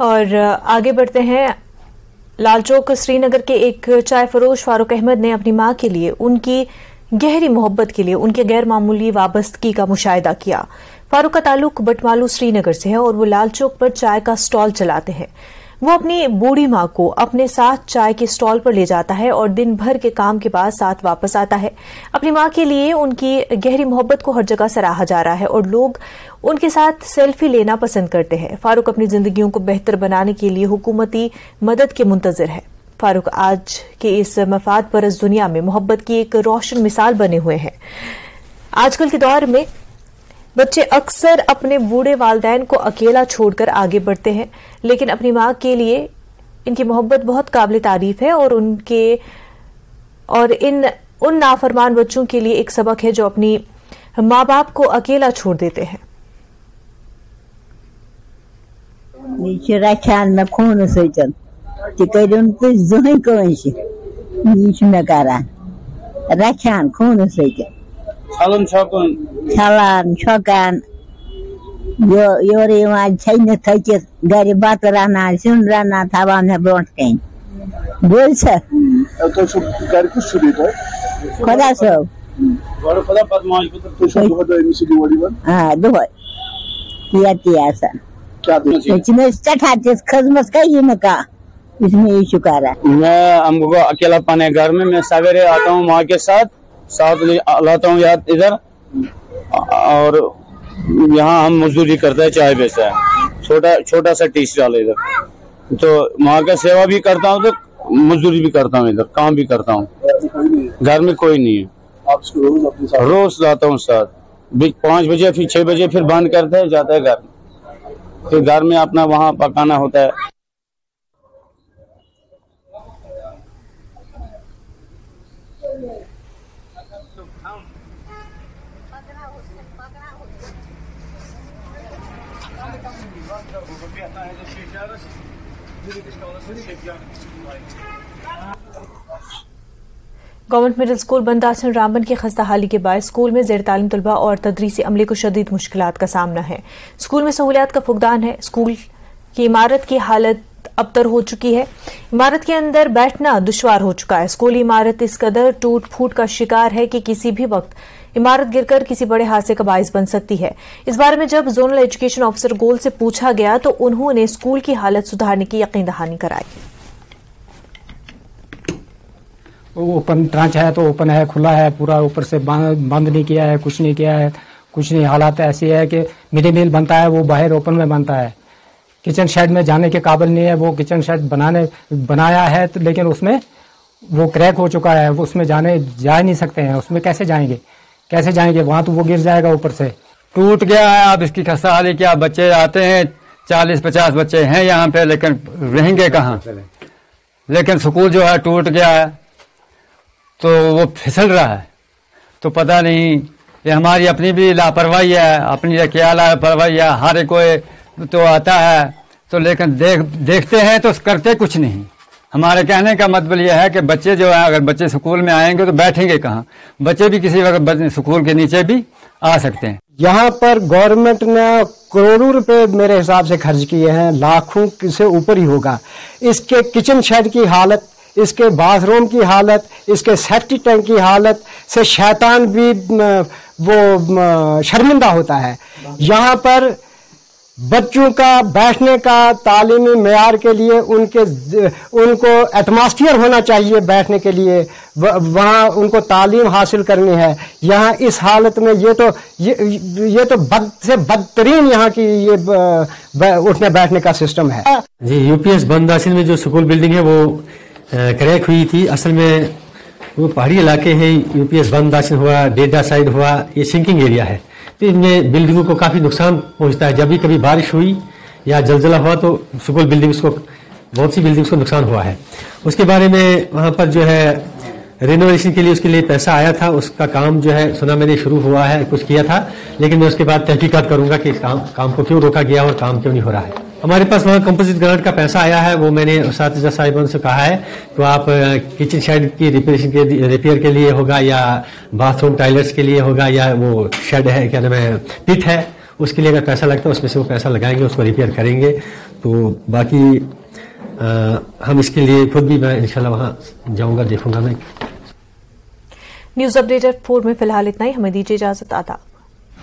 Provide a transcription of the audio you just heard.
और आगे बढ़ते हैं। लाल चौक, श्रीनगर के एक चाय फरोश फारूक अहमद ने अपनी माँ के लिए, उनकी गहरी मोहब्बत के लिए, उनके गैर मामूली वाबस्तगी का मुशाहिदा किया। फारूक का ताल्लुक बटमालू श्रीनगर से है और वो लाल चौक पर चाय का स्टॉल चलाते हैं। वो अपनी बूढ़ी माँ को अपने साथ चाय के स्टॉल पर ले जाता है और दिन भर के काम के बाद साथ वापस आता है। अपनी माँ के लिए उनकी गहरी मोहब्बत को हर जगह सराहा जा रहा है और लोग उनके साथ सेल्फी लेना पसंद करते हैं। फारूक अपनी जिंदगियों को बेहतर बनाने के लिए हुकूमती मदद के मुंतजर है। फारूक आज के इस मफाद परस दुनिया में मोहब्बत की एक रोशन मिसाल बने हुए हैं। आजकल के दौर में बच्चे अक्सर अपने बूढ़े वालदेन को अकेला छोड़कर आगे बढ़ते हैं लेकिन अपनी माँ के लिए इनकी मोहब्बत बहुत काबिल तारीफ़ है और उनके और इन उन नाफरमान बच्चों के लिए एक सबक है जो अपनी माँ बाप को अकेला छोड़ देते हैं। रखियान मे खून रखियान छलन छकन रनान सिन रनान थवान मे ब्रोट कन बोल गर कुछ खुदा सब गड़ खुदा बदमाश तो दो दो मिसली वडीवन हाँ दोह ती आसान क्या दे चठा खजमस कही में का इसमें ये शुक्र है मैं हमको अकेला पाने घर में मैं सवेरे आता हूँ माँ के साथ साथ लाता हूँ याद इधर और यहाँ हम मजदूरी करते हैं चाय बेचता है। छोटा छोटा सा टी स्टॉल इधर। तो वहाँ का सेवा भी करता हूँ तो मजदूरी भी करता हूँ इधर काम भी करता हूँ। घर में कोई नहीं है? रोज लाता हूँ साथ। पाँच बजे फिर छह बजे फिर बंद करते हैं जाता है घर। फिर घर में अपना वहाँ पकाना होता है। Government middle school Bandasan Ramban की खस्ता हाली के बाद स्कूल में जेर तालीम तलबा और तदरीसी अमले को शदीद मुश्किल का सामना है। स्कूल में सहूलियात का फुकदान है। स्कूल की इमारत की हालत अबतर हो चुकी है। इमारत के अंदर बैठना दुश्वार हो चुका है। स्कूली इमारत इस कदर टूट फूट का शिकार है कि किसी भी वक्त इमारत गिरकर किसी बड़े हादसे का बायस बन सकती है। इस बारे में जब जोनल एजुकेशन ऑफिसर गोल से पूछा गया तो उन्होंने स्कूल की हालत सुधारने की यकीन दहानी कराई। ओपन ट्रांच है तो ओपन है, खुला है, पूरा ऊपर से बंद नहीं किया है, कुछ नहीं किया है, कुछ नहीं। हालात ऐसी है कि मिड डे मील बनता है, वो बाहर ओपन में बनता है। किचन शेड में जाने के काबिल नहीं है, वो किचन शेड बनाने, बनाया है तो लेकिन उसमें वो क्रैक हो चुका है उसमें जाने जा नहीं सकते हैं, उसमें कैसे जाएँगे? कैसे जाएँगे? वहाँ तो वो गिर जाएगा ऊपर से। टूट गया है अब इसकी खस्ता हाली क्या बच्चे आते हैं? चालीस, पचास बच्चे हैं यहाँ पे, लेकिन रहेंगे कहाँ? लेकिन स्कूल जो है, टूट गया है। तो वो फिसल रहा है। तो पता नहीं, ये हमारी अपनी भी लापरवाही है, अपनी क्या लापरवाही है, हर कोई तो आता है। तो लेकिन देख, देखते हैं तो करते कुछ नहीं। हमारे कहने का मतलब यह है कि बच्चे जो है, अगर बच्चे स्कूल में आएँगे तो बैठेंगे कहाँ? बच्चे भी किसी वक्त स्कूल के नीचे भी आ सकते हैं। यहाँ पर गवर्नमेंट ने करोड़ों रुपए मेरे हिसाब से खर्च किए हैं, लाखों से ऊपर ही होगा। इसके किचन शेड की हालत, इसके बाथरूम की हालत, इसके सेफ्टी टैंक की हालत से शैतान भी वो शर्मिंदा होता है। यहाँ पर बच्चों का, बैठने का, तालीमी मैार के लिए उनके, उनको एटमॉस्फेयर होना चाहिए बैठने के लिए। वहाँ उनको तालीम हासिल करनी है। यहाँ इस हालत में ये तो ये ये तो बद, से बदतरीन यहाँ की ये उठने बैठने का सिस्टम है। जी यूपीएस बंदासिन में जो स्कूल बिल्डिंग है वो क्रैक हुई थी। असल में वो पहाड़ी इलाके हैं यूपीएस बंदासिन हुआ डेडा साइड हुआ, ये सिंकिंग एरिया है। तो इनमें बिल्डिंगों को काफ़ी नुकसान पहुँचता है। जब भी कभी बारिश हुई या जलजला हुआ तो सुपौल बिल्डिंग्स को, बहुत सी बिल्डिंग्स को नुकसान हुआ है। उसके बारे में वहाँ पर जो है रिनोवेशन के लिए उसके लिए पैसा आया था। उसका काम जो है, सुना मैंने शुरू हुआ है, कुछ किया था। लेकिन मैं उसके बाद तहकीकात करूँगा कि काम काम को क्यों रोका गया और काम क्यों नहीं हो रहा है। हमारे पास वहाँ कंपोजिट ग्रांट का पैसा आया है वो मैंने साथीजा साहिबान से कहा है तो आप किचन शेड की रिपेयरेशन के रिपेयर के लिए होगा या बाथरूम टॉयलेट्स के लिए होगा या वो शेड है क्या नाम है पिट है उसके लिए अगर पैसा लगता है उसमें से वो पैसा लगाएँगे उसको रिपेयर करेंगे। तो बाकी आ, हम इसके लिए खुद भी मैं इनशाला वहाँ जाऊँगा देखूँगा मैं। न्यूज़ अपडेट फोर में फ़िलहाल इतना ही हमें दीजिए इजाज़त आदाब।